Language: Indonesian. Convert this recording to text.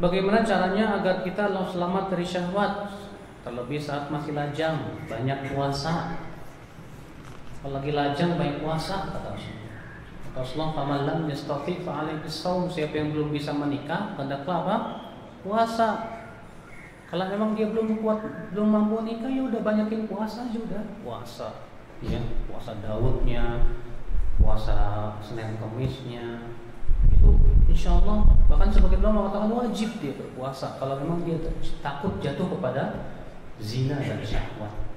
Bagaimana caranya agar kita selamat dari syahwat? Terlebih saat masih lajang, banyak puasa. Apalagi lajang banyak puasa kata Rasulullah. Rasulullah, "Faman lam yastati fa Siapa yang belum bisa menikah, hendaklah apa? Puasa. Kalau memang dia belum kuat, belum mampu nikah, ya udah banyakin puasa juga. Puasa, ya, puasa Daudnya, puasa Senin Kemisnya, sebagian ulama mengatakan wajib dia berpuasa kalau memang dia takut jatuh kepada zina dan syahwat. Ya.